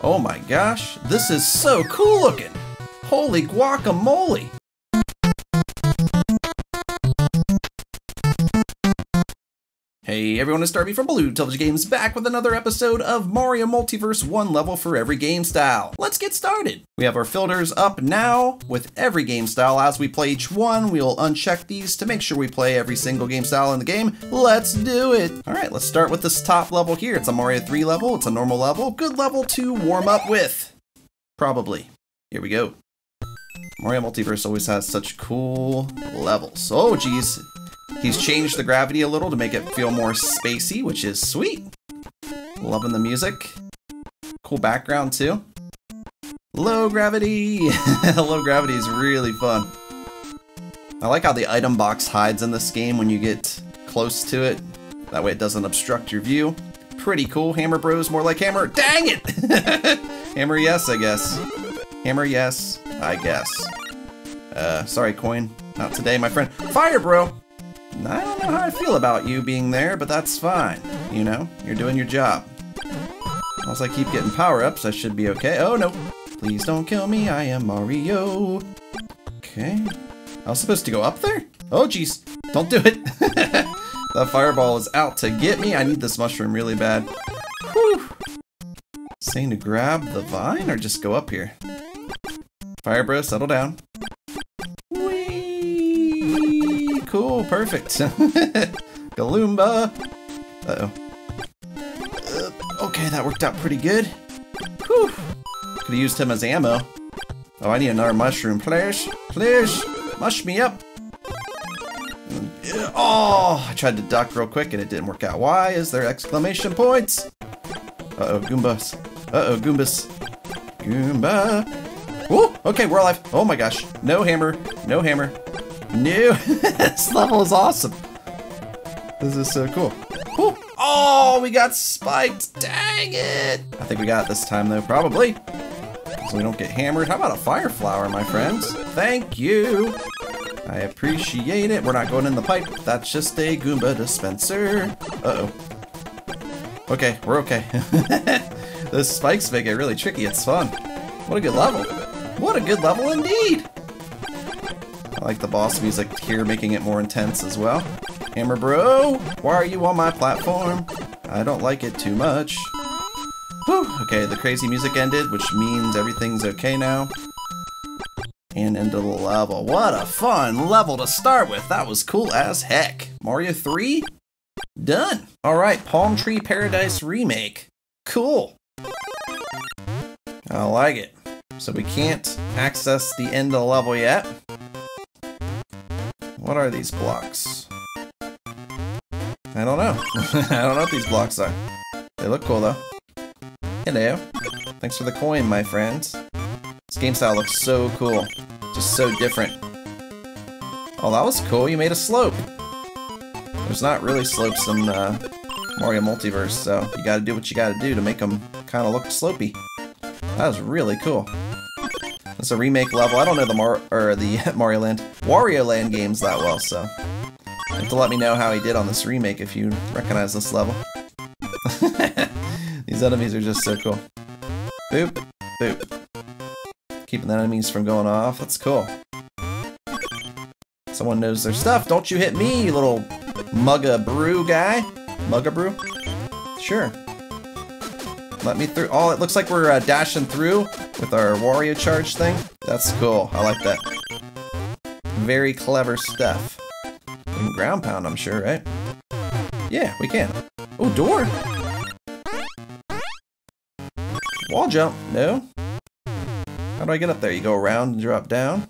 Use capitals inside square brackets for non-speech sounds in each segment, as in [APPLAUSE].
Oh my gosh, this is so cool looking! Holy guacamole! Hey everyone, it's Darby from Blue Television Games back with another episode of Mario Multiverse, one level for every game style. Let's get started! We have our filters up now with every game style. As we play each one, we'll uncheck these to make sure we play every single game style in the game. Let's do it! Alright, let's start with this top level here. It's a Mario 3 level, it's a normal level, good level to warm up with. Probably. Here we go. Mario Multiverse always has such cool levels. Oh geez, He's changed the gravity a little to make it feel more spacey, which is sweet. Loving the music. Cool background too. Low gravity! [LAUGHS] Low gravity is really fun. I like how the item box hides in this game when you get close to it. That way it doesn't obstruct your view. Pretty cool. Hammer Bros, more like Hammer. Dang it! [LAUGHS] hammer yes, I guess. Hammer yes, I guess. Uh, sorry, Coin. Not today, my friend. Fire Bro! I don't know how I feel about you being there, but that's fine. You know, you're doing your job. Once I keep getting power-ups, I should be okay. Oh, no. Please don't kill me, I am Mario. Okay. I was supposed to go up there? Oh, jeez. Don't do it. [LAUGHS] that fireball is out to get me. I need this mushroom really bad. Whew. Saying to grab the vine or just go up here? Fire bro, settle down. Cool, perfect. [LAUGHS] Galoomba. Uh-oh. Uh, okay, that worked out pretty good. Whew. Could have used him as ammo. Oh, I need another mushroom. Please, please, mush me up. Oh, I tried to duck real quick and it didn't work out. Why is there exclamation points? Uh-oh, Goombas. Uh-oh, Goombas. Goomba. Ooh, okay, we're alive. Oh my gosh. No hammer. No hammer. New. [LAUGHS] this level is awesome. This is so cool. Ooh. Oh, we got spiked. Dang it. I think we got it this time, though, probably. So we don't get hammered. How about a fire flower, my friends? Thank you. I appreciate it. We're not going in the pipe. That's just a Goomba dispenser. Uh-oh. Okay, we're okay. [LAUGHS] Those spikes make it really tricky. It's fun. What a good level. What a good level indeed. I like the boss music here, making it more intense as well. Hammer Bro, why are you on my platform? I don't like it too much. Whew. Okay, the crazy music ended, which means everything's okay now. And into the level. What a fun level to start with. That was cool as heck. Mario 3? Done. Alright, Palm Tree Paradise Remake. Cool. I like it. So we can't access the end of the level yet. What are these blocks? I don't know. [LAUGHS] I don't know what these blocks are. They look cool though. Hello. Thanks for the coin, my friends. This game style looks so cool. Just so different. Oh, that was cool. You made a slope. There's not really slopes in uh, Mario Multiverse, so you gotta do what you gotta do to make them kind of look slopey. That was really cool. It's a remake level. I don't know the Mar or the [LAUGHS] Mario Land, Wario Land games that well, so you have to let me know how he did on this remake if you recognize this level. [LAUGHS] These enemies are just so cool. Boop, boop. Keeping the enemies from going off. That's cool. Someone knows their stuff. Don't you hit me, you little mugga brew guy. Mugga brew? Sure. Let me through. Oh, it looks like we're uh, dashing through with our Wario charge thing. That's cool. I like that. Very clever stuff. Can ground pound, I'm sure, right? Yeah, we can. Oh, door! Wall jump. No? How do I get up there? You go around and drop down?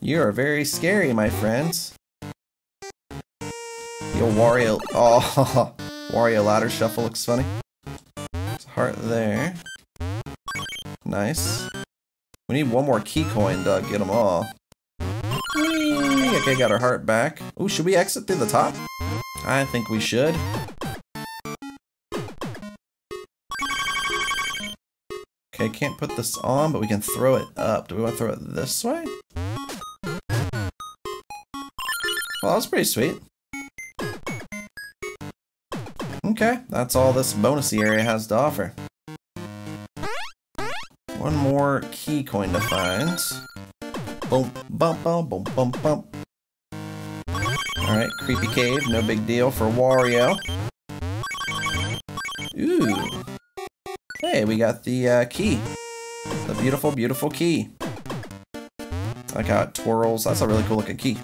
You are very scary, my friends. Old Wario... [LAUGHS] Oh, [LAUGHS] Wario ladder shuffle looks funny. Heart there. Nice. We need one more key coin to get them all. Okay, got our heart back. Oh, should we exit through the top? I think we should. Okay, can't put this on, but we can throw it up. Do we want to throw it this way? Well, that was pretty sweet. Okay, that's all this bonusy area has to offer. One more key coin to find. Boom, bump, bump, boom, bump, bump. Alright, creepy cave, no big deal for Wario. Ooh. Hey, we got the uh, key. The beautiful, beautiful key. I it twirls. That's a really cool looking key.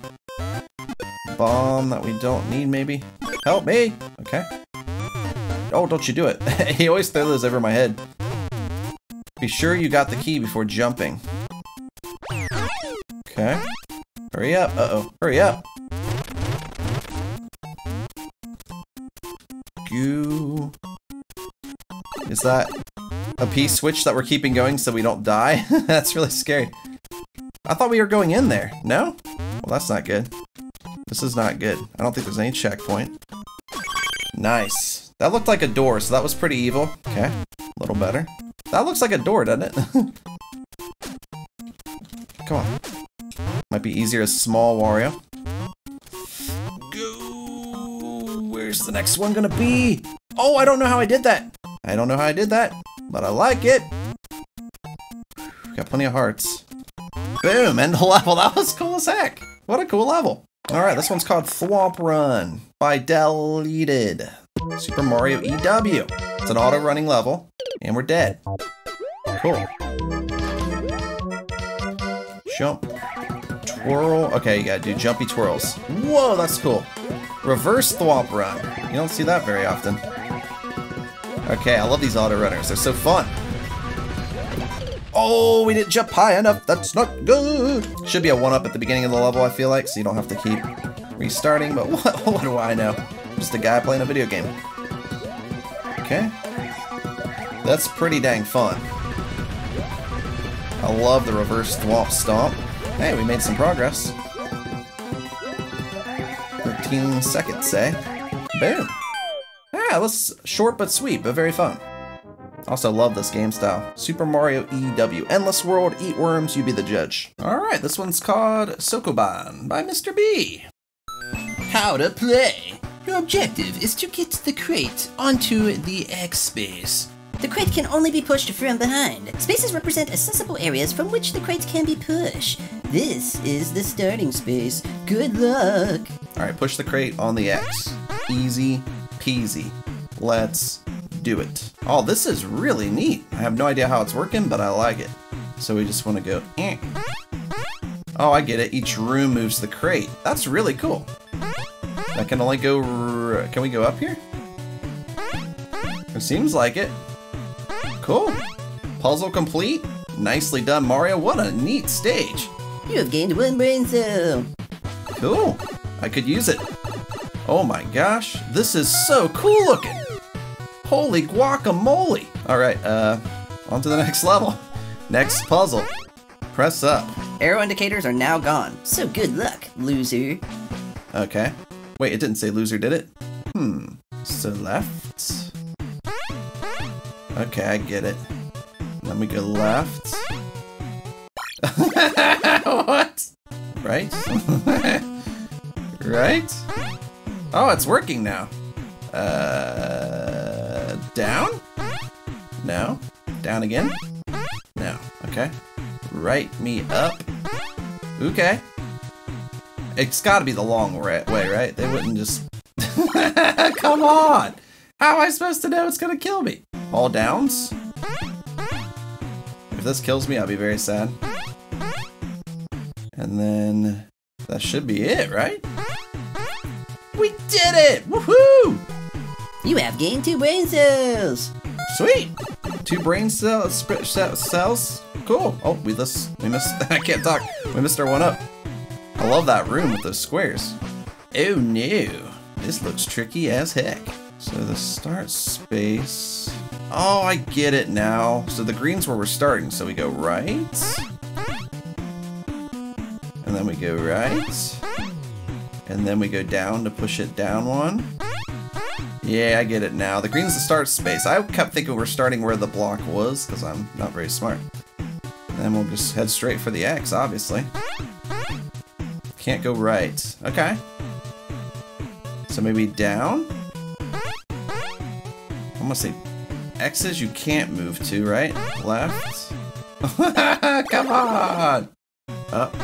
Bomb that we don't need, maybe? Help me! Okay. Oh, don't you do it. [LAUGHS] he always throws those over my head. Be sure you got the key before jumping. Okay. Hurry up. Uh-oh. Hurry up. Goo. Is that a P-switch that we're keeping going so we don't die? [LAUGHS] that's really scary. I thought we were going in there. No? Well, that's not good. This is not good. I don't think there's any checkpoint. Nice. That looked like a door, so that was pretty evil. Okay, a little better. That looks like a door, doesn't it? [LAUGHS] Come on. Might be easier as small Wario. Go. Where's the next one gonna be? Oh, I don't know how I did that. I don't know how I did that, but I like it. Got plenty of hearts. Boom, end the [LAUGHS] level. That was cool as heck. What a cool level. Alright, this one's called Thwomp Run by Deleted. Super Mario EW. It's an auto-running level, and we're dead. Cool. Jump. Twirl. Okay, you gotta do jumpy twirls. Whoa, that's cool. Reverse Thwomp Run. You don't see that very often. Okay, I love these auto runners. They're so fun. Oh, we didn't jump high enough. That's not good. Should be a one-up at the beginning of the level, I feel like, so you don't have to keep restarting, but what, [LAUGHS] what do I know? Just a guy playing a video game. Okay. That's pretty dang fun. I love the reverse thwomp stomp. Hey, we made some progress. 13 seconds, eh? Boom. Yeah, it was short but sweet, but very fun. Also love this game style. Super Mario EW. Endless World, Eat Worms, you be the judge. Alright, this one's called Sokoban by Mr. B. How to play. Your objective is to get the crate onto the X space. The crate can only be pushed from behind. Spaces represent accessible areas from which the crate can be pushed. This is the starting space. Good luck. Alright, push the crate on the X. Easy peasy. Let's do it. Oh, this is really neat. I have no idea how it's working, but I like it. So we just want to go, eh. Oh, I get it. Each room moves the crate. That's really cool. That can only go... Can we go up here? It seems like it. Cool. Puzzle complete. Nicely done, Mario. What a neat stage. You have gained one brain cell. Cool. I could use it. Oh my gosh. This is so cool looking. Holy guacamole! Alright, uh, on to the [LAUGHS] next level. Next puzzle. Press up. Arrow indicators are now gone. So good luck, loser. Okay. Wait, it didn't say loser, did it? Hmm. So left. Okay, I get it. Let me go left. [LAUGHS] what? Right? [LAUGHS] right? Oh, it's working now. Uh, down? No. Down again? No. Okay. Right me up. Okay. It's gotta be the long way, right? They wouldn't just... [LAUGHS] Come on! How am I supposed to know it's gonna kill me? All downs? If this kills me, I'll be very sad. And then... That should be it, right? We did it! Woohoo! You have gained two brain cells. Sweet! Two brain cells, cells. Cool. Oh, we missed. We missed. [LAUGHS] I can't talk. We missed our one up. I love that room with those squares. Oh no, this looks tricky as heck. So the start space. Oh, I get it now. So the green's where we're starting. So we go right. And then we go right. And then we go down to push it down one. Yeah, I get it now. The green's the start space. I kept thinking we're starting where the block was, because I'm not very smart. And then we'll just head straight for the X, obviously. Can't go right. Okay. So maybe down? I'm gonna say X's you can't move to, right? Left? [LAUGHS] Come on! Up.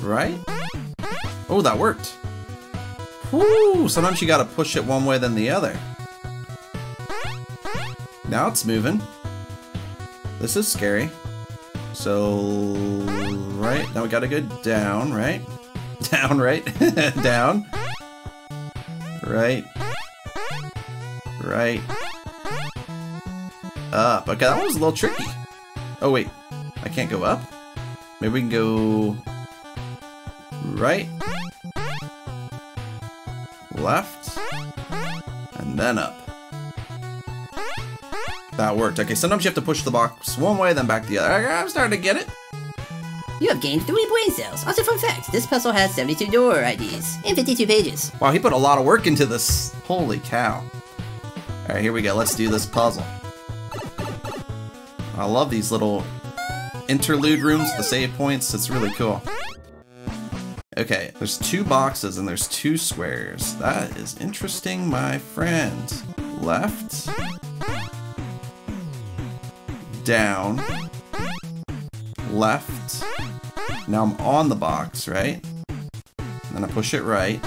Right? Oh, that worked. Woo! Sometimes you gotta push it one way then the other. Now it's moving. This is scary. So, right? Now we gotta go down, right? [LAUGHS] Down, right? [LAUGHS] down. Right. Right. Up. Okay, that one was a little tricky. Oh, wait. I can't go up? Maybe we can go... Right. Left. And then up. That worked. Okay, sometimes you have to push the box one way, then back the other. I'm starting to get it. You have gained three brain cells. Also, fun fact, this puzzle has 72 door IDs and 52 pages. Wow, he put a lot of work into this. Holy cow. Alright, here we go. Let's do this puzzle. I love these little interlude rooms, the save points. It's really cool. Okay, there's two boxes and there's two squares. That is interesting, my friend. Left. Down. Left. Now I'm on the box, right? Then I push it right.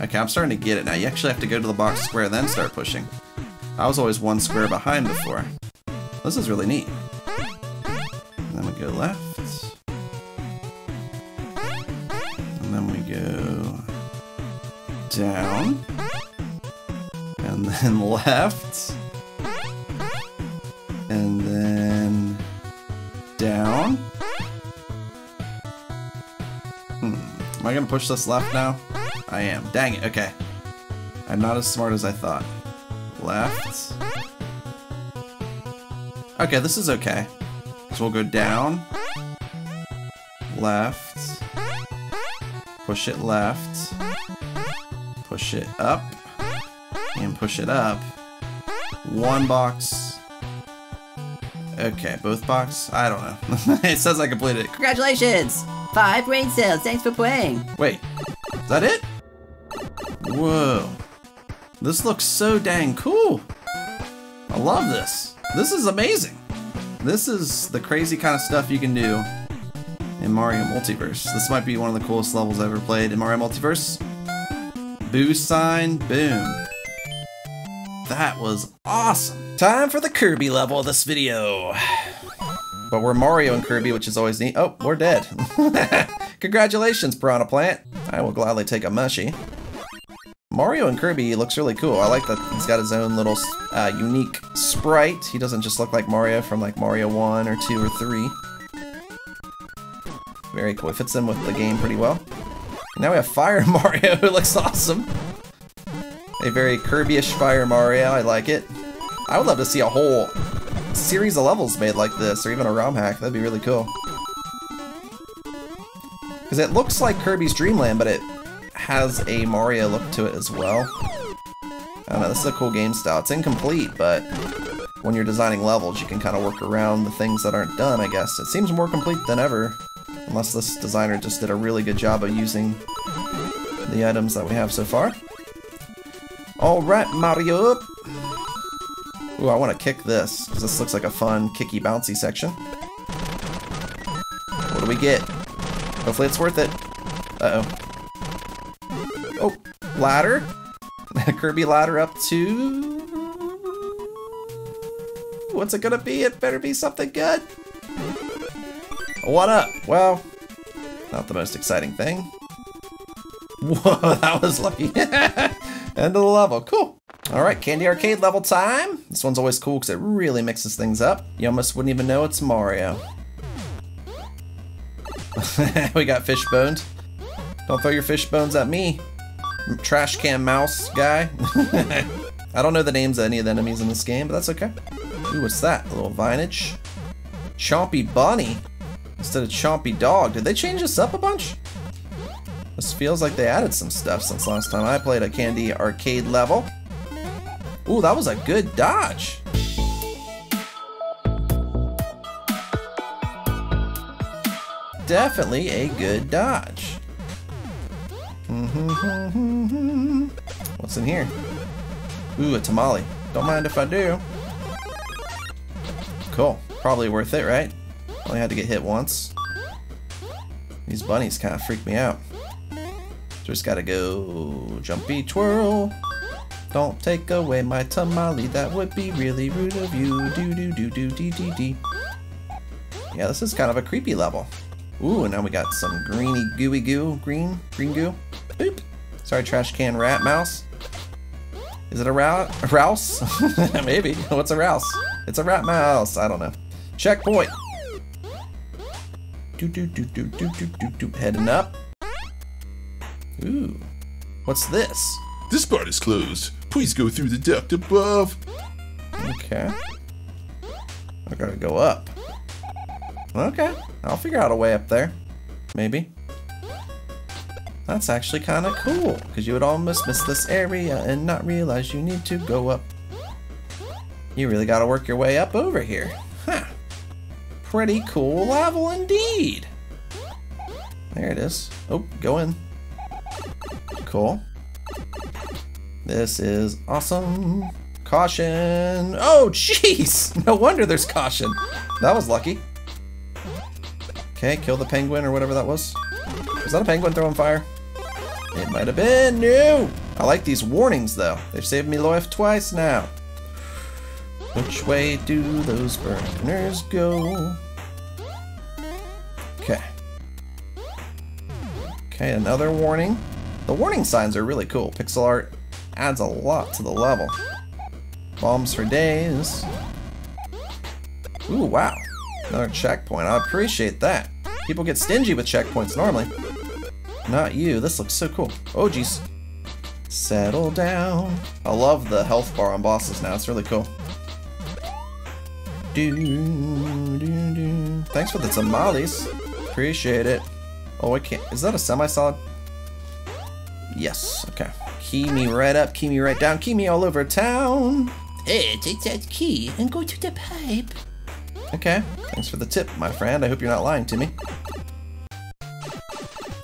Okay, I'm starting to get it now. You actually have to go to the box square, then start pushing. I was always one square behind before. This is really neat. And then we go left. And then we go down. And [LAUGHS] then left. And then down. Am I gonna push this left now? I am. Dang it, okay. I'm not as smart as I thought. Left. Okay, this is okay. So we'll go down. Left. Push it left. Push it up. And push it up. One box. Okay, both box? I don't know. [LAUGHS] it says I completed it. Congratulations! Five brain cells, thanks for playing. Wait, is that it? Whoa. This looks so dang cool. I love this. This is amazing. This is the crazy kind of stuff you can do in Mario Multiverse. This might be one of the coolest levels I've ever played in Mario Multiverse. Boo sign, boom. That was awesome. Time for the Kirby level of this video. But we're Mario and Kirby, which is always neat. Oh, we're dead. [LAUGHS] Congratulations, Piranha Plant. I will gladly take a mushy. Mario and Kirby looks really cool. I like that he's got his own little uh, unique sprite. He doesn't just look like Mario from like Mario 1 or 2 or 3. Very cool. It fits in with the game pretty well. Now we have Fire [LAUGHS] Mario, who looks awesome. A very Kirby-ish Fire Mario. I like it. I would love to see a whole series of levels made like this, or even a ROM hack. That'd be really cool. Because it looks like Kirby's Dream Land, but it has a Mario look to it as well. I don't know, this is a cool game style. It's incomplete, but when you're designing levels, you can kind of work around the things that aren't done, I guess. It seems more complete than ever, unless this designer just did a really good job of using the items that we have so far. Alright, Mario! Ooh, I want to kick this, because this looks like a fun, kicky, bouncy section. What do we get? Hopefully it's worth it. Uh-oh. Oh, ladder? [LAUGHS] Kirby ladder up to... What's it gonna be? It better be something good. What up? Well, not the most exciting thing. [LAUGHS] Whoa, that was lucky. [LAUGHS] End of the level. Cool. All right, Candy Arcade level time. This one's always cool because it really mixes things up. You almost wouldn't even know it's Mario. [LAUGHS] we got fish bones. Don't throw your fish bones at me, trash can mouse guy. [LAUGHS] I don't know the names of any of the enemies in this game, but that's okay. Ooh, what's that? A little vinage. Chompy Bunny instead of Chompy Dog. Did they change this up a bunch? This feels like they added some stuff since last time I played a Candy Arcade level. Ooh, that was a good dodge. Definitely a good dodge. Mm-hmm. What's in here? Ooh, a tamale. Don't mind if I do. Cool. Probably worth it, right? Only had to get hit once. These bunnies kind of freak me out. Just gotta go jumpy twirl. Don't take away my tamale, that would be really rude of you. Do do do do dee dee dee. Yeah, this is kind of a creepy level. Ooh, and now we got some greeny gooey goo, green, green goo. Boop. Sorry, trash can rat mouse. Is it a rat? A rouse? [LAUGHS] Maybe. [LAUGHS] What's a rouse? It's a rat mouse. I don't know. Checkpoint. Do do do do do do do do. Heading up. Ooh. What's this? This part is closed. Please go through the duct above. Okay. I gotta go up. Okay. I'll figure out a way up there. Maybe. That's actually kind of cool, because you would almost miss this area and not realize you need to go up. You really gotta work your way up over here. Huh. Pretty cool level indeed. There it is. Oh, go in. Cool. This is awesome. Caution. Oh, jeez. [LAUGHS] No wonder there's caution. That was lucky. Okay, kill the penguin or whatever that was. Was that a penguin throwing fire? It might have been. No. I like these warnings, though. They've saved me life twice now. Which way do those burners go? Okay. Okay, another warning. The warning signs are really cool. Pixel art adds a lot to the level. Bombs for days. Ooh, wow. Another checkpoint. I appreciate that. People get stingy with checkpoints normally. Not you. This looks so cool. Oh, jeez. Settle down. I love the health bar on bosses now. It's really cool. Do, do, do. Thanks for the tamales. Appreciate it. Oh, I can't. Is that a semi-solid? Yes. Okay. Key me right up. Key me right down. Key me all over town. Hey, take that key and go to the pipe. Okay. Thanks for the tip, my friend. I hope you're not lying to me.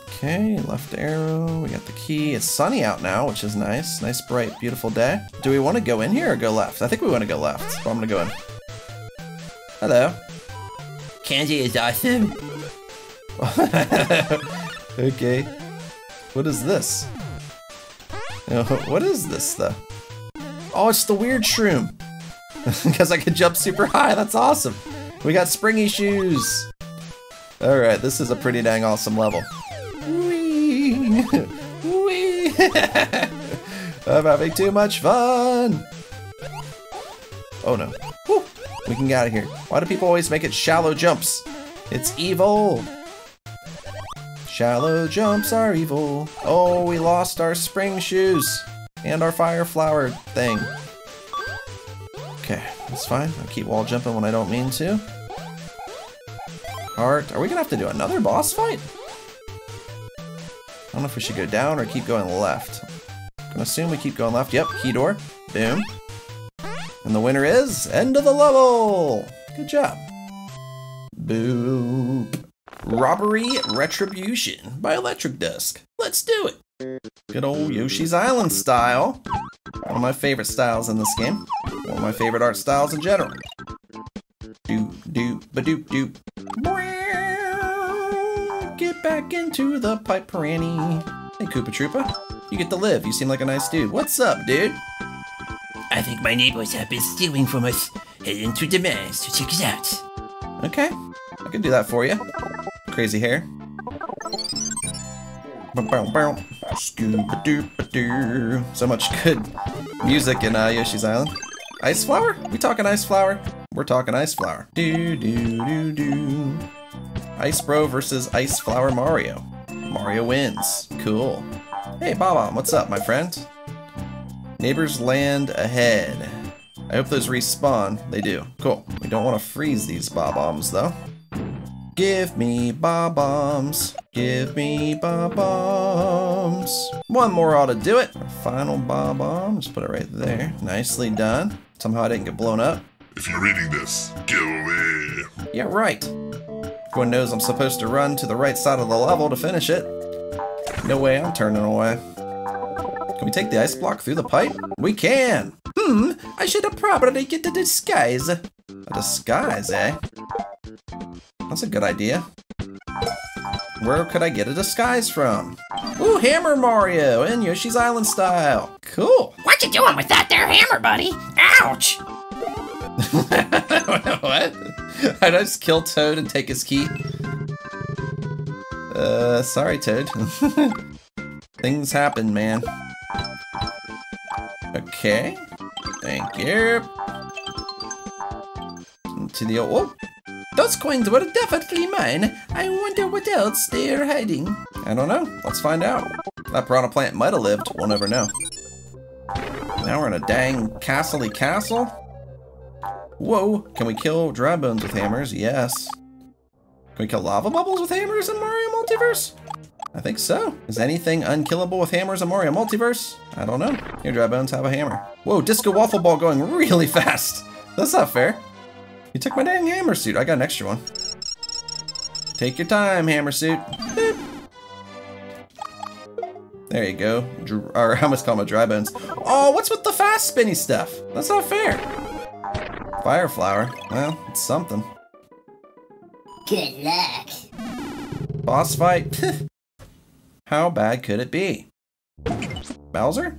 Okay, left arrow. We got the key. It's sunny out now, which is nice. Nice, bright, beautiful day. Do we want to go in here or go left? I think we want to go left, so I'm going to go in. Hello. Candy is awesome. [LAUGHS] okay. What is this? [LAUGHS] What is this, though? Oh, it's the weird shroom. [LAUGHS] Because I can jump super high. That's awesome. We got springy shoes. Alright, this is a pretty dang awesome level. Whee! [LAUGHS] Whee! I'm having too much fun! Oh no. We can get out of here. Why do people always make it shallow jumps? It's evil! Shallow jumps are evil. Oh, we lost our spring shoes. And our fire flower thing. Okay, that's fine. I keep wall jumping when I don't mean to. Heart. Are we gonna have to do another boss fight? I don't know if we should go down or keep going left. I'm gonna assume we keep going left. Yep, key door. Boom. And the winner is end of the level. Good job. Boop. Robbery Retribution by Electric Dusk. Let's do it. Good old Yoshi's Island style. One of my favorite styles in this game. One of my favorite art styles in general. Do do ba doop doop. Get back into the pipe, Peranny. Hey, Koopa Troopa. You get to live. You seem like a nice dude. What's up, dude? I think my neighbors have been stealing from us. Heading to the maze to check it out. Okay, I can do that for you. Crazy hair. So much good music in uh, Yoshi's Island. Ice Flower? We talking Ice Flower? We're talking Ice Flower. Do do do do. Ice Bro versus Ice Flower Mario. Mario wins. Cool. Hey, Bob, what's up, my friend? Neighbors land ahead. I hope those respawn. They do. Cool. We don't want to freeze these bob-ombs, though. Give me bob-ombs. Give me bob-ombs. One more ought to do it. Final bob-omb. Just put it right there. Nicely done. Somehow I didn't get blown up. If you're reading this, get away. Yeah, right. Everyone knows I'm supposed to run to the right side of the level to finish it. No way I'm turning away. Can we take the ice block through the pipe? We can! Hmm, I should have probably get the disguise. A disguise, eh? That's a good idea. Where could I get a disguise from? Ooh, Hammer Mario in Yoshi's Island style. Cool. What you doing with that there hammer, buddy? Ouch! [LAUGHS] what? I just kill Toad and take his key. Uh, sorry, Toad. [LAUGHS] Things happen, man. Okay. Thank you. To the old. Whoa. Those coins were definitely mine. I wonder what else they're hiding. I don't know. Let's find out. That piranha plant might have lived. We'll never know. Now we're in a dang castle castle. Whoa. Can we kill dry bones with hammers? Yes. Can we kill lava bubbles with hammers in Mario Multiverse? I think so. Is anything unkillable with hammers in Mario Multiverse? I don't know. Here, dry bones, have a hammer. Whoa, Disco Waffle Ball going really [LAUGHS] fast. That's not fair. You took my dang hammer suit. I got an extra one. Take your time, hammer suit. Boop. There you go. Dr or [LAUGHS] I almost call them dry bones. Oh, what's with the fast spinny stuff? That's not fair. Fire flower. Well, it's something. Good luck. Boss fight? [LAUGHS] How bad could it be? Bowser?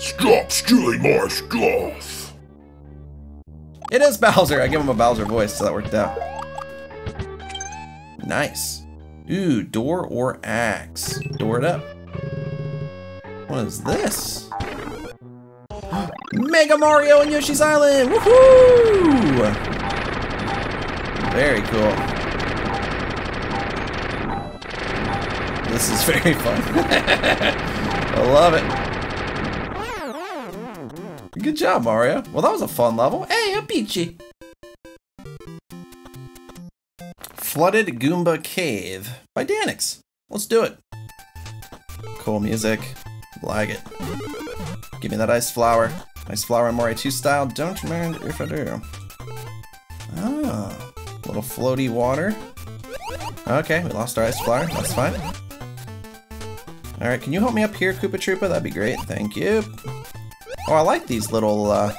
Stop stealing my stuff! It is Bowser! I give him a Bowser voice, so that worked out. Nice. Ooh, door or axe. Door it up. What is this? [GASPS] Mega Mario and Yoshi's Island! Woohoo! Very cool. This is [LAUGHS] very fun. [LAUGHS] I love it. Good job, Mario. Well, that was a fun level. Hey, a peachy. Flooded Goomba Cave by Danix. Let's do it. Cool music. Like it. Give me that ice flower. Ice flower Mario 2 style. Don't mind if I do. Ah, little floaty water. Okay, we lost our ice flower. That's fine. Alright, can you help me up here, Koopa Troopa? That'd be great. Thank you. Oh, I like these little uh,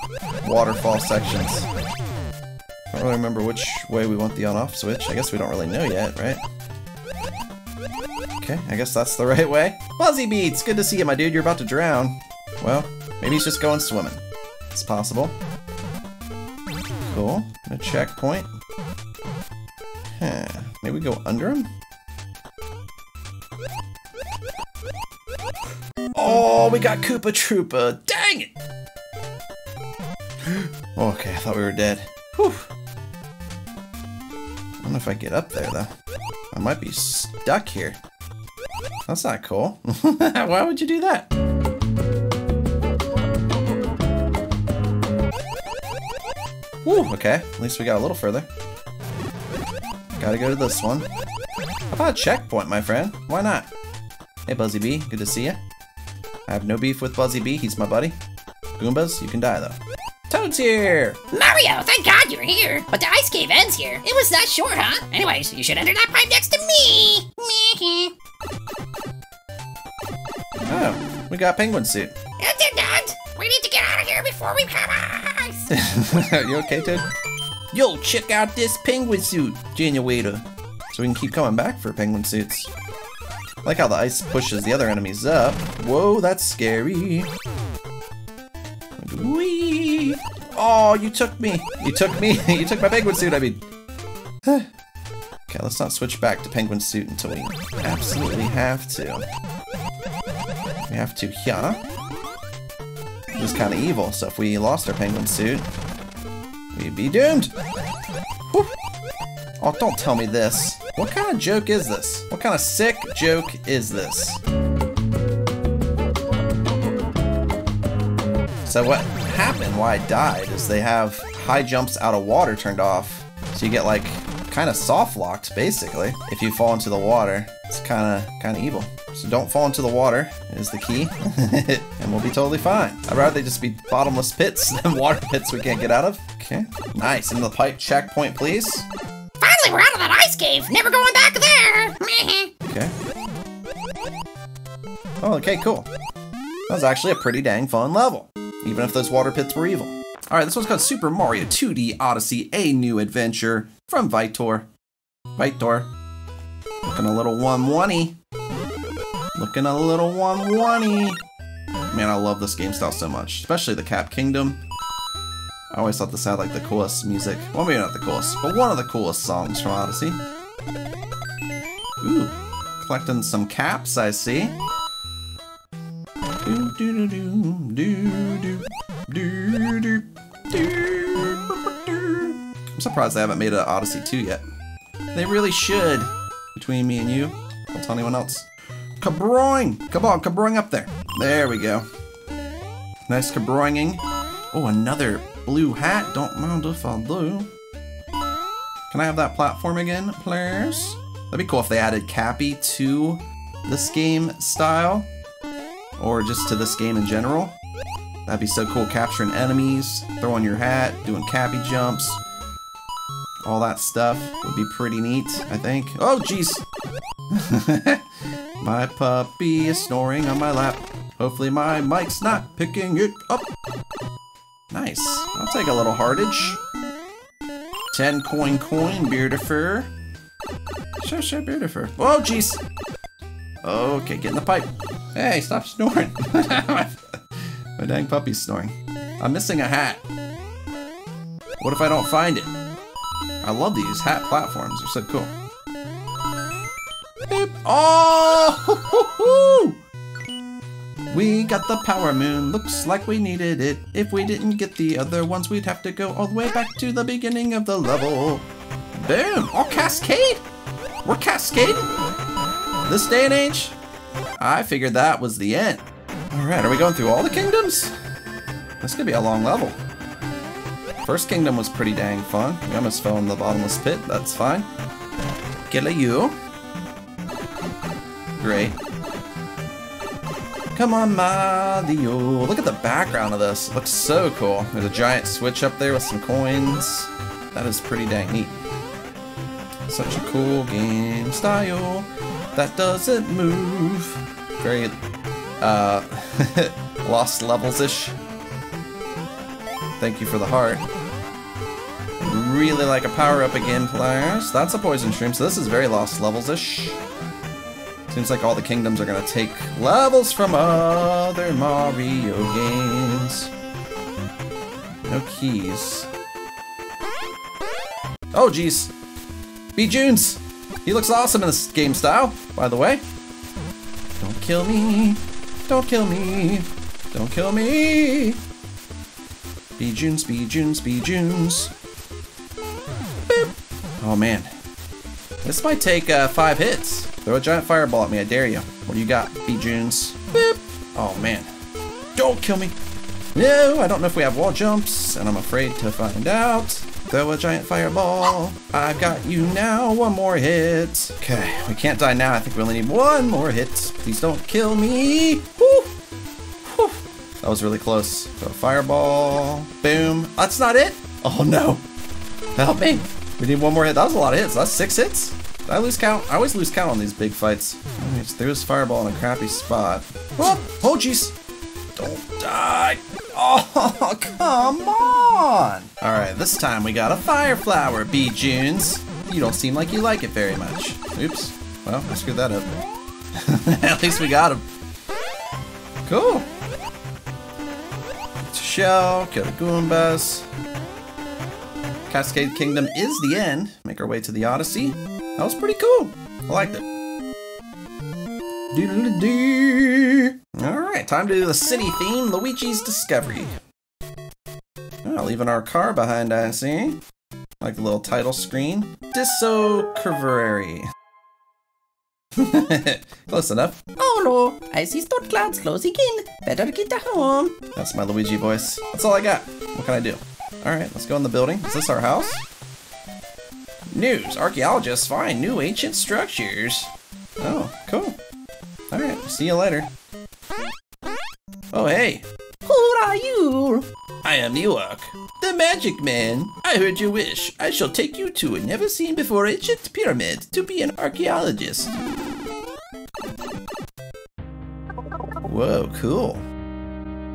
waterfall sections. I don't really remember which way we want the on-off switch. I guess we don't really know yet, right? Okay, I guess that's the [LAUGHS] right way. Buzzy Beats, good to see you, my dude. You're about to drown. Well, maybe he's just going swimming. It's possible. Cool. A checkpoint. Huh. Maybe we go under him? Oh, we got Koopa Troopa. Dang it! okay, I thought we were dead. Whew. I don't know if I get up there, though. I might be stuck here. That's not cool. [LAUGHS] Why would you do that? Woo, okay. At least we got a little further. Gotta go to this one. How about a checkpoint, my friend? Why not? Hey, Buzzy B. Good to see you. I have no beef with Buzzy B. He's my buddy. Goombas, you can die, though. Toad's here! Mario, thank God you're here. But the ice cave ends here. It was that short, huh? Anyways, you should enter that pipe next to me. Meh. [LAUGHS] Oh, we got penguin suit. Intendant, we need to get out of here before we come ice. [LAUGHS] you okay, Toad? Yo, check out this penguin suit, Genuator. So we can keep coming back for penguin suits. Like how the ice pushes the other enemies up. Whoa, that's scary. Whee! Oh, you took me. You took me. [LAUGHS] you took my penguin suit, I mean. [SIGHS] okay, let's not switch back to penguin suit until we absolutely have to. We have to here. This is kind of evil, so if we lost our penguin suit, we'd be doomed. Whew. Oh, don't tell me this. What kind of joke is this? What kind of sick joke is this? So what happened, why I died, is they have high jumps out of water turned off. So you get like kind of soft locked, basically, if you fall into the water. It's kind of kind of evil. So don't fall into the water is the key, [LAUGHS] and we'll be totally fine. I'd rather they just be bottomless pits [LAUGHS] than water pits we can't get out of. Okay, nice. Into the pipe checkpoint, please. Finally, we're out of that ice cave. Never going back there. [LAUGHS] Okay. Oh, okay, cool. That was actually a pretty dang fun level, even if those water pits were evil. All right, this one's called Super Mario 2D Odyssey: A New Adventure from Vitor. Vitor, looking a little 120. Looking a little 120. Man, I love this game style so much, especially the Cap Kingdom. I always thought this had like the coolest music. Well, maybe not the coolest, but one of the coolest songs from Odyssey. Ooh, collecting some caps, I see. Do do do do do do do do. I'm surprised they haven't made an Odyssey 2 yet. They really should. Between me and you, don't tell anyone else. Cabroing! Come on, cabroing up there. There we go. Nice cabroinging. Oh, another blue hat. Don't mind if I do. Can I have that platform again, please? That'd be cool if they added Cappy to this game style. Or just to this game in general. That'd be so cool, capturing enemies, throwing your hat, doing Cappy jumps. All that stuff would be pretty neat, I think. Oh, jeez! [LAUGHS] my puppy is snoring on my lap. Hopefully my mic's not picking it up. Nice. I'll take a little hardage. 10 coin coin, Beardifer. Sure, sure, Beardifer. Whoa, jeez. Okay, get in the pipe. Hey, stop snoring. [LAUGHS] my dang puppy's snoring. I'm missing a hat. What if I don't find it? I love these hat platforms. They're so cool. Beep. Oh! [LAUGHS] We got the power moon. Looks like we needed it. If we didn't get the other ones, we'd have to go all the way back to the beginning of the level. Boom! All cascade? We're cascading? This day and age? I figured that was the end. Alright, are we going through all the kingdoms? This could be a long level. First kingdom was pretty dang fun. We almost fell in the bottomless pit. That's fine. Kill you. Great. Come on, Mario. Look at the background of this. It looks so cool. There's a giant switch up there with some coins. That is pretty dang neat. Such a cool game style that doesn't move. Very, uh, [LAUGHS] lost levels-ish. Thank you for the heart. Really like a power-up again, players. That's a poison stream, so this is very lost levels-ish. Seems like all the kingdoms are gonna take levels from other Mario games. No keys. Oh, jeez. B. Junes! He looks awesome in this game style, by the way. Don't kill me. Don't kill me. Don't kill me. B. Junes, B. Junes, B. Junes. Boop. Oh, man. This might take uh, five hits. Throw a giant fireball at me, I dare you. What do you got, B. Junes? Boop. Oh, man. Don't kill me. No, I don't know if we have wall jumps, and I'm afraid to find out. Throw a giant fireball. I've got you now. One more hit. Okay, we can't die now. I think we only need one more hit. Please don't kill me. Whew. Whew. That was really close. Throw a fireball. Boom. That's not it. Oh, no. Help me. We need one more hit. That was a lot of hits. That's six hits. Did I lose count? I always lose count on these big fights. He just threw his fireball in a crappy spot. Oh, oh jeez. Don't die. Oh, [LAUGHS] come on. All right, this time we got a fire flower, B. Junes. You don't seem like you like it very much. Oops. Well, I screwed that up. [LAUGHS] At least we got him. Cool. Shell, kill the Goombas. Cascade Kingdom is the end. Make our way to the Odyssey. That was pretty cool. I liked it. Alright, time to do the city theme, Luigi's Discovery. Oh, leaving our car behind, I see. Like the little title screen. Disso Curvary. [LAUGHS] Close enough. Oh no, I see storm clouds closing in. Better get home. That's my Luigi voice. That's all I got. What can I do? Alright, let's go in the building. Is this our house? News. Archaeologists find new ancient structures. Oh, cool. Alright, see you later. Oh, hey. Who are you? I am Ewok, the magic man. I heard your wish. I shall take you to a never seen before ancient pyramid to be an archaeologist. Whoa, cool.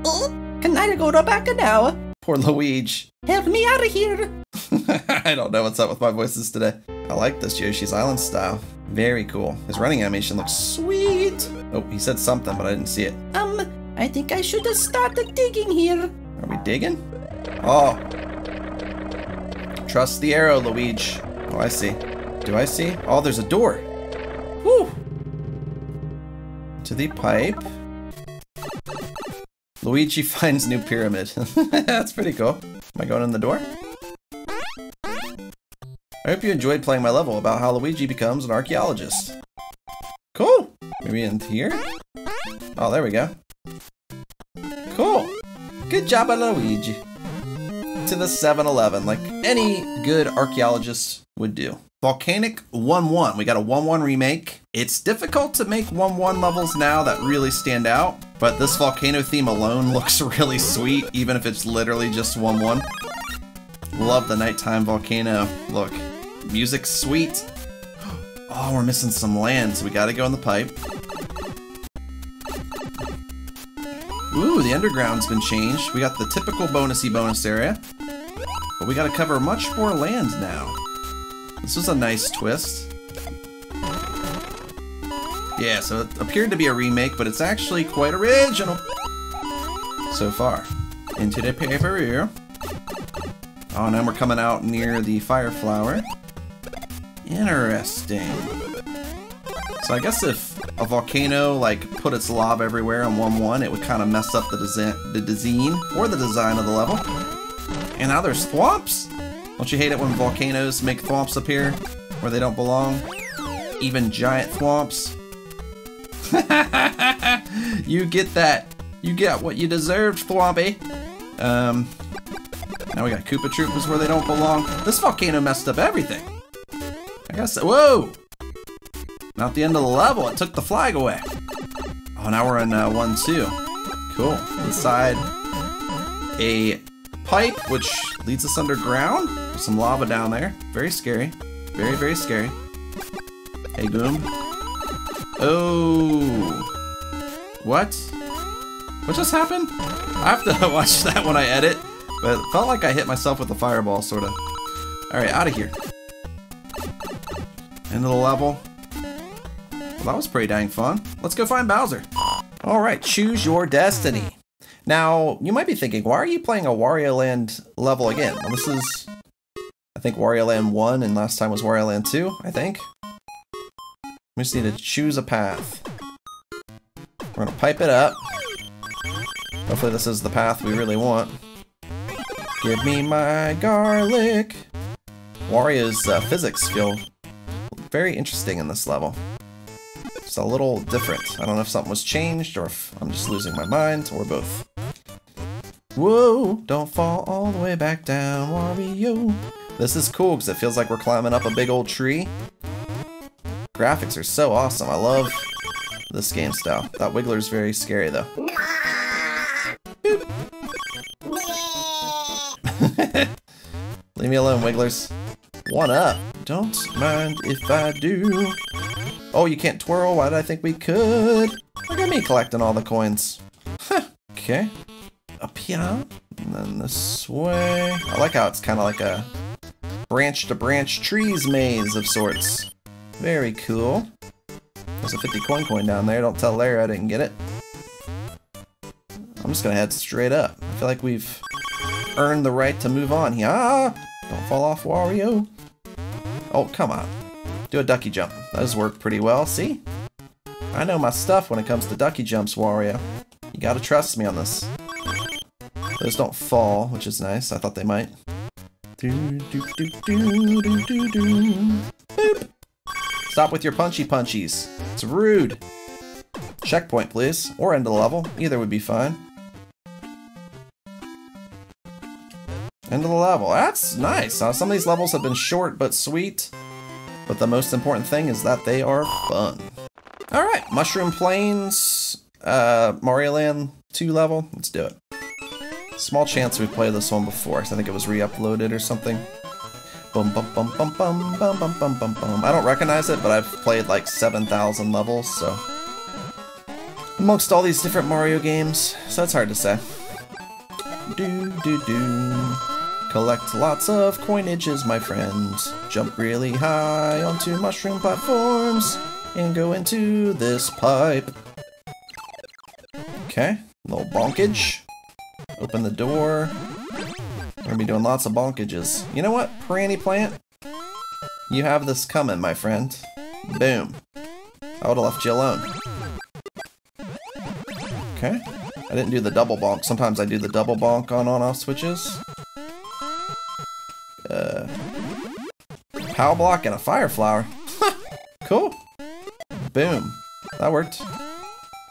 Oh, can I go to back now? Poor Luigi. Help me out of here! [LAUGHS] I don't know what's up with my voices today. I like this Yoshi's Island style. Very cool. His running animation looks sweet. Oh, he said something, but I didn't see it. Um, I think I should have started digging here. Are we digging? Oh. Trust the arrow, Luigi. Oh, I see. Do I see? Oh, there's a door. Woo! To the pipe. Luigi [LAUGHS] finds new pyramid. [LAUGHS] That's pretty cool. Am I going in the door? I hope you enjoyed playing my level about how Luigi becomes an archaeologist. Cool! Maybe in here? Oh, there we go. Cool! Good job, Luigi. To the 7-Eleven, like any good archaeologist would do. Volcanic 1-1. We got a 1-1 remake. It's difficult to make 1-1 levels now that really stand out, but this volcano theme alone [LAUGHS] looks really sweet, even if it's literally just 1-1. Love the nighttime volcano look. Music's sweet. [GASPS] Oh, we're missing some land, so we gotta go in the pipe. Ooh, the underground's been changed. We got the typical bonusy bonus area. But we gotta cover much more land now. This was a nice twist. Yeah, so it appeared to be a remake, but it's actually quite original. So far. Into the paper here. Oh, now we're coming out near the fire flower. Interesting. So I guess if a volcano like put its lava everywhere on 1-1, it would kind of mess up the, the design or the design of the level. And now there's thwomps? Don't you hate it when volcanoes make thwomps appear where they don't belong? Even giant thwomps? [LAUGHS] you get that. You get what you deserved, Thwompy. Um, now we got Koopa Troopas where they don't belong. This volcano messed up everything. I guess, whoa! Not the end of the level, it took the flag away. Oh, now we're in uh, 1-2. Cool. Inside a pipe, which leads us underground. There's some lava down there. Very scary. Very, very scary. Hey, Boom. Oh. What? What just happened? I have to [LAUGHS] watch that when I edit, but it felt like I hit myself with a fireball, sort of. Alright, out of here. End of the level. Well, that was pretty dang fun. Let's go find Bowser. Alright, choose your destiny. Now, you might be thinking, why are you playing a Wario Land level again? Well, this is, I think, Wario Land 1, and last time was Wario Land 2, I think. We just need to choose a path. We're gonna pipe it up. Hopefully this is the path we really want. Give me my garlic. Wario's uh, physics feel very interesting in this level. It's a little different. I don't know if something was changed or if I'm just losing my mind or both. Whoa, don't fall all the way back down, Wario. This is cool because it feels like we're climbing up a big old tree. Graphics are so awesome. I love this game style. That Wiggler's very scary though. [LAUGHS] Leave me alone, Wigglers. One up. Don't mind if I do. Oh, you can't twirl? Why did I think we could? Look at me collecting all the coins. Huh. Okay. Up here. And then this way. I like how it's kind of like a branch to branch trees maze of sorts. Very cool. There's a 50 coin coin down there. Don't tell Larry I didn't get it. I'm just gonna head straight up. I feel like we've earned the right to move on here. Ah! Don't fall off, Wario. Oh, come on. Do a ducky jump. Those work pretty well, see? I know my stuff when it comes to ducky jumps, Wario. You gotta trust me on this. Those don't fall, which is nice. I thought they might. Boop. Stop with your punchy punchies. It's rude. Checkpoint, please. Or end of the level. Either would be fine. End of the level. That's nice. Uh, some of these levels have been short but sweet. But the most important thing is that they are fun. Alright, Mushroom Plains, uh, Mario Land 2 level. Let's do it. Small chance we've played this one before, I think it was re-uploaded or something. Bum bum bum bum bum bum bum bum bum bum. I don't recognize it, but I've played like 7,000 levels, so... Amongst all these different Mario games, so it's hard to say. do do do. Collect lots of coinages, my friend. Jump really high onto mushroom platforms and go into this pipe. Okay, little bonkage. Open the door. We're gonna be doing lots of bonkages. You know what, Piranha Plant? You have this coming, my friend. Boom. I would've left you alone. Okay. I didn't do the double bonk. Sometimes I do the double bonk on on-off switches. Uh, power block and a fire flower. cool. Boom. That worked.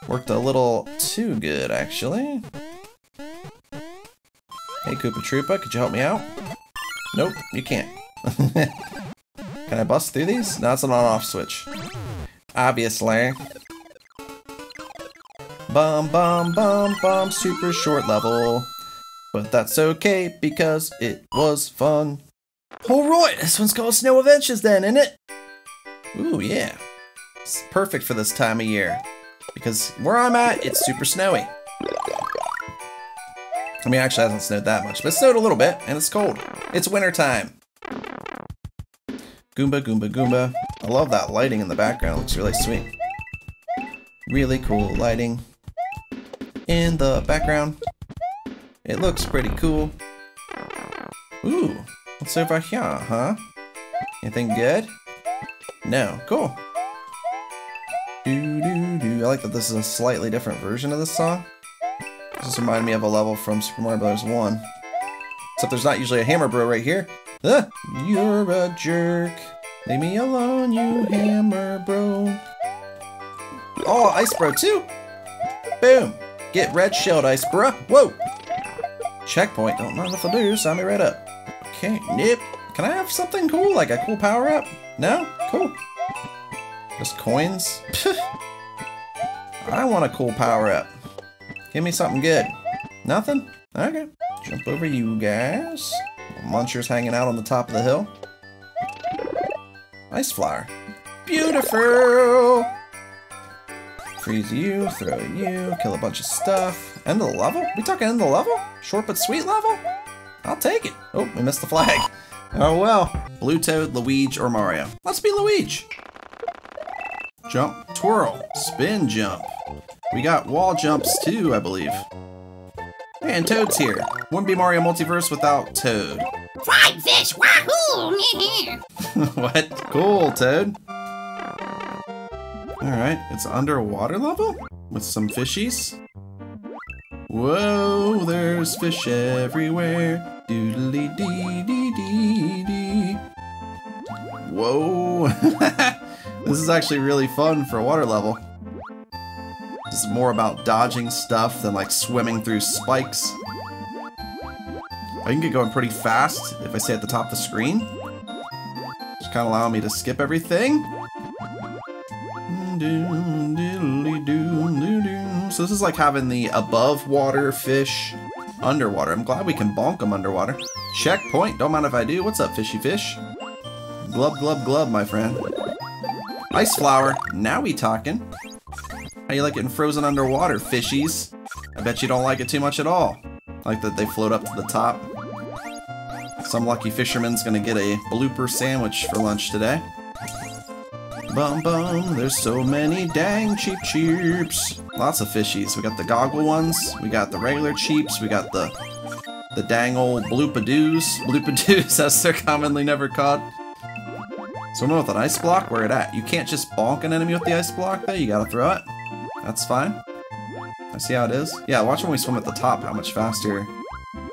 Worked a little too good, actually. Hey, Koopa Troopa, could you help me out? Nope, you can't. [LAUGHS] Can I bust through these? No, it's an on-off switch. Obviously. Bum bum bum bum, super short level. But that's okay because it was fun. Alright, this one's called Snow Adventures then, isn't it? Ooh, yeah. It's perfect for this time of year. Because where I'm at, it's super snowy. I mean, actually, it hasn't snowed that much, but it snowed a little bit, and it's cold. It's winter time. Goomba, Goomba, Goomba. I love that lighting in the background. It looks really sweet. Really cool lighting in the background. It looks pretty cool. Ooh, what's over here, huh? Anything good? No, cool. I like that this is a slightly different version of this song. This reminded me of a level from Super Mario Bros. 1. Except there's not usually a hammer bro right here. Ah, you're a jerk. Leave me alone, you hammer bro. Oh, Ice Bro too. Boom. Get red shelled, Ice Bro. Whoa. Checkpoint. Don't mind if I do. Sign me right up. Okay. Nip. Can I have something cool, like a cool power up? No? Cool. Just coins? [LAUGHS] I want a cool power up. Give me something good. Nothing? Okay. Jump over you guys. Munchers hanging out on the top of the hill. Ice flower. Beautiful! Freeze you, throw you, kill a bunch of stuff. End of the level? We talking end of the level? Short but sweet level? I'll take it. Oh, we missed the flag. Oh well. Blue Toad, Luigi, or Mario. Let's be Luigi. Jump, twirl, spin jump. We got wall jumps too, I believe. And Toad's here. Wouldn't be Mario Multiverse without Toad. Fried fish, wahoo! [LAUGHS] what? Cool, Toad. Alright, it's underwater level? With some fishies? Whoa, there's fish everywhere. Doodly dee dee dee dee. Whoa. [LAUGHS] this is actually really fun for a water level. This is more about dodging stuff than like swimming through spikes. I can get going pretty fast if I stay at the top of the screen. Just kind of allowing me to skip everything. So this is like having the above water fish underwater. I'm glad we can bonk them underwater. Checkpoint. Don't mind if I do. What's up, fishy fish? Glub, glub, glub, my friend. Ice flower. Now we talking. How you like getting frozen underwater, fishies? I bet you don't like it too much at all. Like that they float up to the top. Some lucky fisherman's gonna get a blooper sandwich for lunch today. Bum bum, there's so many dang Cheep Cheeps. Lots of fishies. We got the goggle ones, we got the regular cheeps, we got the the dang old bloopadoos. [LAUGHS] Bloopadoos, as they're commonly never caught. Someone with an ice block, where it at? You can't just bonk an enemy with the ice block though, you gotta throw it. That's fine. I see how it is. Yeah, watch when we swim at the top, how much faster.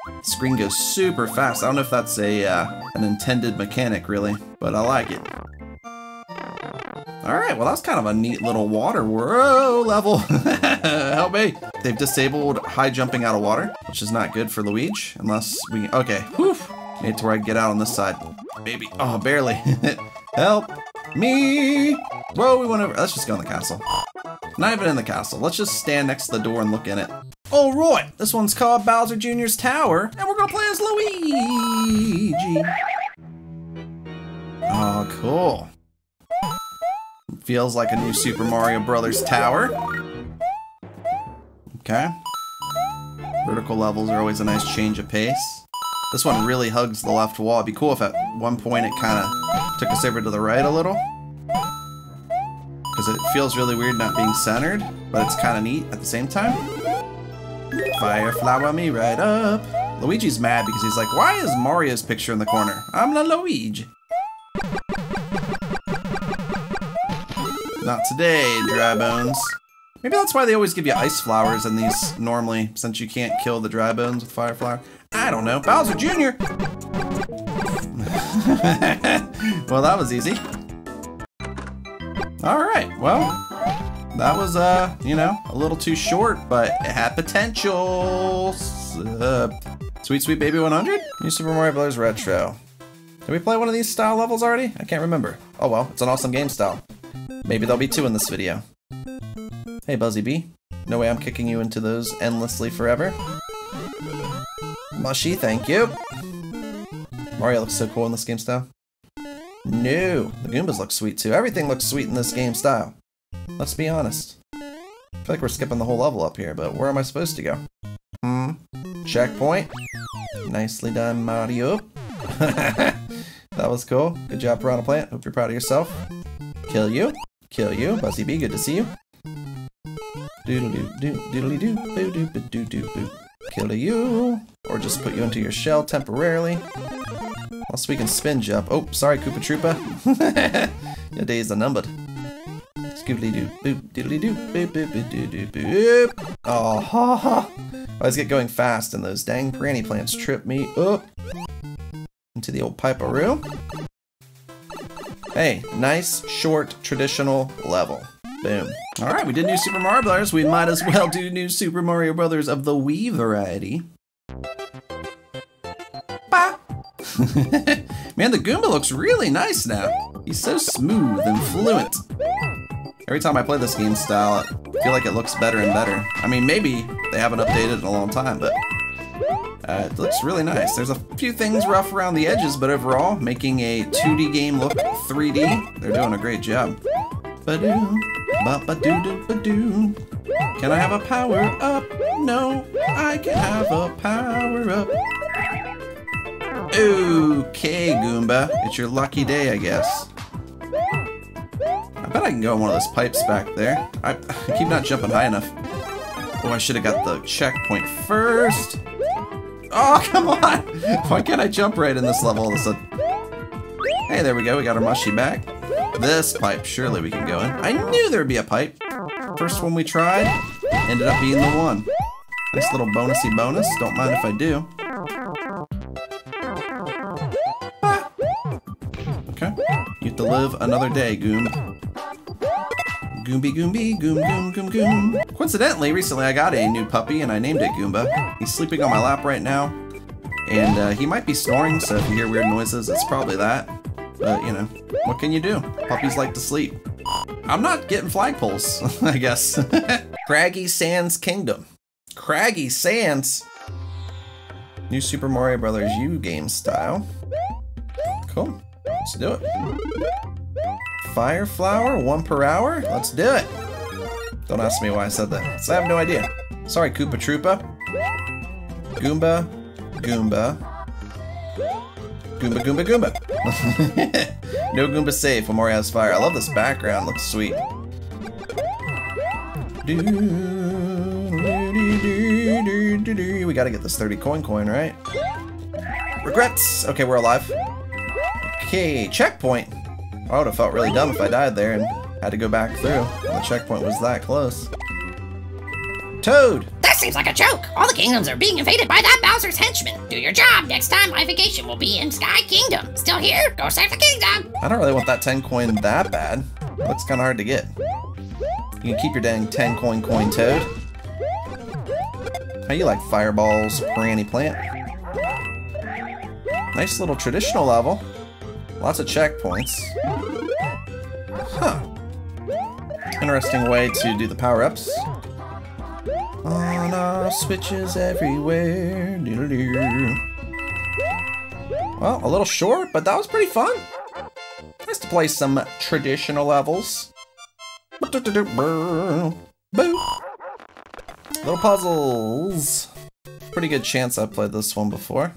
The screen goes super fast. I don't know if that's a uh, an intended mechanic, really, but I like it. Alright, well that's kind of a neat little water whoa level. [LAUGHS] Help me! They've disabled high jumping out of water, which is not good for Luigi, unless we... Okay, whew! Made to where I get out on this side. Maybe. Oh, barely. [LAUGHS] Help me! Whoa, we went over... Let's just go in the castle. Not even in the castle. Let's just stand next to the door and look in it. Oh, right! This one's called Bowser Jr.'s Tower, and we're gonna play as Luigi! Oh, cool. Feels like a new Super Mario Brothers tower. Okay. Vertical levels are always a nice change of pace. This one really hugs the left wall. It'd be cool if at one point it kind of took us over to the right a little. Because it feels really weird not being centered, but it's kind of neat at the same time. Fire flower me right up. Luigi's mad because he's like, why is Mario's picture in the corner? I'm not Luigi. Not today, dry bones. Maybe that's why they always give you ice flowers in these normally, since you can't kill the dry bones with fire flower. I don't know. Bowser Jr. [LAUGHS] well, that was easy. All right, well, that was, uh, you know, a little too short, but it had potential. Uh, Sweet Sweet Baby 100? New Super Mario Bros. Retro. Did we play one of these style levels already? I can't remember. Oh well, it's an awesome game style. Maybe there'll be two in this video. Hey Buzzy Bee. No way I'm kicking you into those endlessly forever. Mushy, thank you. Mario looks so cool in this game style. No, the Goombas look sweet too. Everything looks sweet in this game style. Let's be honest. I feel like we're skipping the whole level up here, but where am I supposed to go? Hmm. Checkpoint. Nicely done, Mario. [LAUGHS] that was cool. Good job, Piranha Plant. Hope you're proud of yourself. Kill you. Kill you. Buzzy B, good to see you. Doodle doo doo doodly doo boo doo boo doo doo boo. Kill you. Or just put you into your shell temporarily. Unless we can spin jump. Oh, sorry, Koopa Troopa. [LAUGHS] your days are numbered. Scoobly doo boop doodly doo boop boop boop doo doo boop. Oh ha ha. I always get going fast and those dang granny plants trip me up into the old piperoo. Hey, nice, short, traditional level. Boom. Alright, we did New Super Mario Brothers. We might as well do New Super Mario Brothers of the Wii variety. [LAUGHS] Man, the Goomba looks really nice now. He's so smooth and fluent. Every time I play this game style, I feel like it looks better and better. I mean, maybe they haven't updated in a long time, but uh, it looks really nice. There's a few things rough around the edges, but overall, making a 2D game look 3D, they're doing a great job. Ba-doo, ba-ba-doo-doo, ba-doo. Can I have a power up? No, I can have a power up. Okay, Goomba, it's your lucky day, I guess. I bet I can go in one of those pipes back there. I, I keep not jumping high enough. Oh, I should have got the checkpoint first. Oh, [LAUGHS] come on! Why can't I jump right in this level all of a sudden? Hey, there we go. We got our mushy back. This pipe, surely we can go in. I knew there'd be a pipe. First one we tried, ended up being the one. Nice little bonusy bonus. Don't mind if I do. To live another day, Goom. Goomby Goomby, Goom Goom Goom Goom. Coincidentally, recently I got a new puppy and I named it Goomba. He's sleeping on my lap right now. And uh, he might be snoring, so if you hear weird noises, it's probably that. But, you know, what can you do? Puppies like to sleep. I'm not getting flagpoles, [LAUGHS] I guess. [LAUGHS] Craggy Sands Kingdom. Craggy Sands? New Super Mario Brothers U game style. Cool. Let's do it. Fire flower, one per hour? Let's do it. Don't ask me why I said that. I have no idea. Sorry, Koopa Troopa. Goomba, Goomba. Goomba, Goomba, Goomba. [LAUGHS] no Goomba safe when has fire. I love this background. Looks sweet. We gotta get this 30 coin coin, right? Regrets! Okay, we're alive. Okay, checkpoint. I would have felt really dumb if I died there and had to go back through. The checkpoint was that close. Toad! That seems like a joke. All the kingdoms are being invaded by that Bowser's henchman. Do your job. Next time, my vacation will be in Sky Kingdom. Still here? Go save the kingdom. I don't really want that 10 coin that bad. Looks kind of hard to get. You can keep your dang 10 coin coin, Toad. How you like fireballs, granny plant? Nice little traditional level. Lots of checkpoints. Huh. Interesting way to do the power-ups. On our switches everywhere. Well, a little short, but that was pretty fun. Nice to play some traditional levels. Little puzzles. pretty good chance I've played this one before.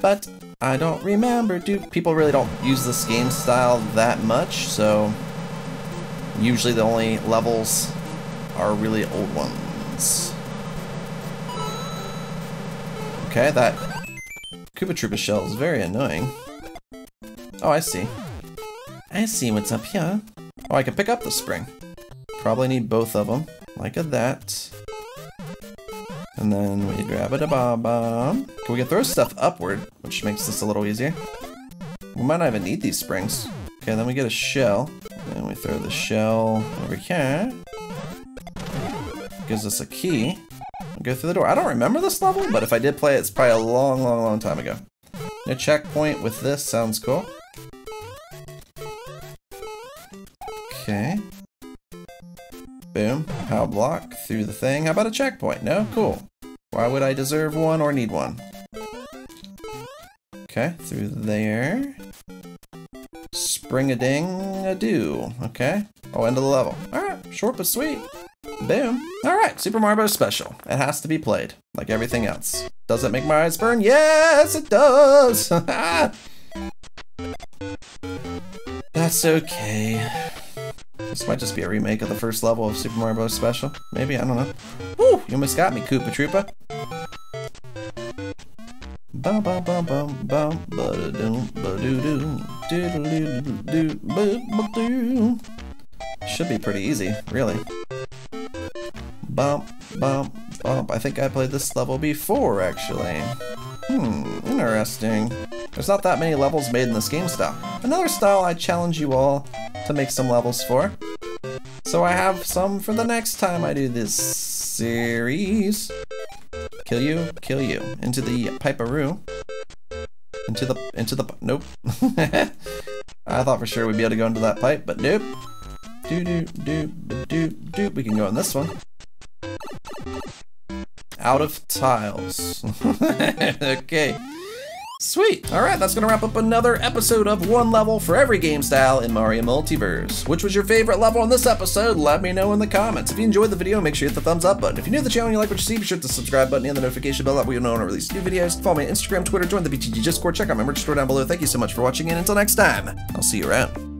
But I don't remember. Do people really don't use this game style that much, so usually the only levels are really old ones. Okay, that Koopa Troopa shell is very annoying. Oh, I see. I see what's up here. Oh, I can pick up the spring. Probably need both of them, like that. And then we grab it a bomb. Can we can throw stuff upward, which makes this a little easier. We might not even need these springs. Okay, then we get a shell. And we throw the shell over here. Gives us a key. we go through the door. I don't remember this level, but if I did play it, it's probably a long, long, long time ago. A checkpoint with this sounds cool. Okay. Boom. Power block through the thing. How about a checkpoint? No? Cool. Why would I deserve one or need one? Okay, through there. Spring-a-ding-a-do. Okay. Oh, end of the level. Alright, short but sweet. Boom. Alright, Super Mario. Special. It has to be played, like everything else. Does it make my eyes burn? Yes, it does! [LAUGHS] That's okay. This might just be a remake of the first level of Super Mario Bros. Special. Maybe, I don't know. Woo! You almost got me, Koopa Troopa. Bum bum bum bum bum ba doo ba doo doo doo doo doo doo Should be pretty easy, really. Bump bump bump. I think I played this level before, actually. Hmm, interesting. There's not that many levels made in this game style. Another style I challenge you all to make some levels for. So I have some for the next time I do this series. Kill you, kill you. Into the piperoo. Into the, into the, nope. [LAUGHS] I thought for sure we'd be able to go into that pipe, but nope. Do do do do do. We can go in this one. Out of tiles. [LAUGHS] okay. Sweet. Alright, that's gonna wrap up another episode of One Level for Every Game Style in Mario Multiverse. Which was your favorite level in this episode? Let me know in the comments. If you enjoyed the video, make sure you hit the thumbs up button. If you're new to the channel and you like what you see, be sure to the subscribe button and the notification bell that way you know when I release new videos. Follow me on Instagram, Twitter, join the BTG Discord, check out my merch store down below. Thank you so much for watching, and until next time, I'll see you around.